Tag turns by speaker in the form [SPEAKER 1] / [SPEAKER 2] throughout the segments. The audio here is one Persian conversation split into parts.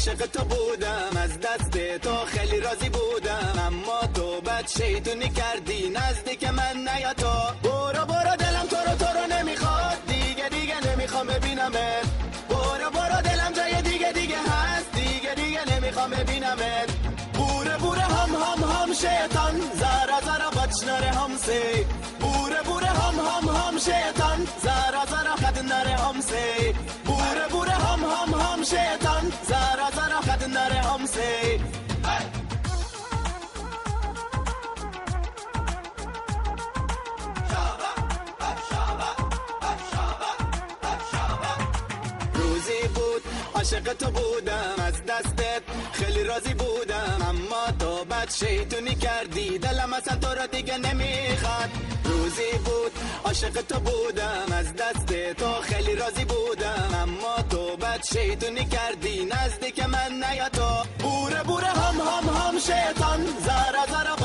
[SPEAKER 1] عاشق تو بودم از دست تو خیلی راضی بودم. اما تو بد شیطونی کردی نزدیک من نیا تو. برو برو دلم تو رو تو رو نمی‌خواد. دیگه دیگه نمی‌خوام ببینمت. برو برو دلم جای دیگه دیگه هست. دیگه دیگه نمی‌خوام ببینمت. بوره بوره هم هم هم شیطان. زارا زارا بچناره همسه. بوره بوره هم هم هم شیطان. زارا زارا خدناره همسه. بوره بوره هم هم هم شیطان. عاشق تو بودم از دستت خیلی راضی بودم. اما تو بد شیطونی کردی. دلم اصلا تو رو دیگه نمی‌خواد. روزی بود عاشق تو بودم از دست تو خیلی راضی بودم. اما تو بد شیطونی کردی. نزدیک من نیا تو. بوره بوره هم هم هم شیطان. زارا زارا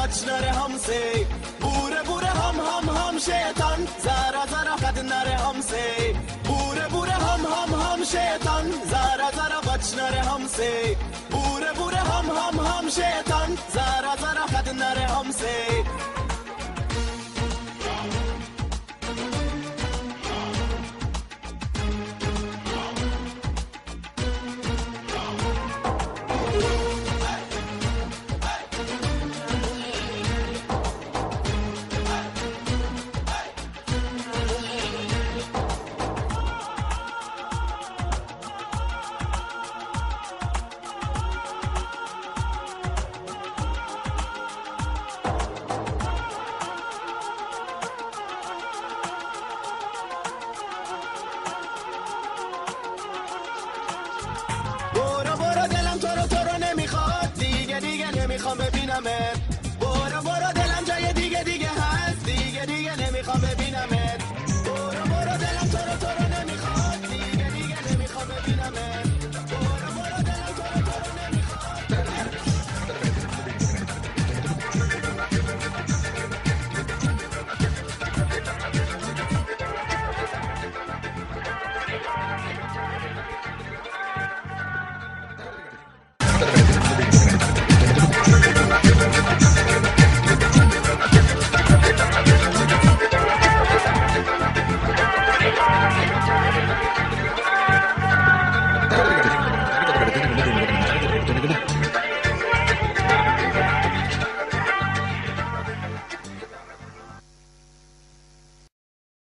[SPEAKER 1] هم هم شیطان زارا زارا بچناره همسه بوره بوره هم هم هم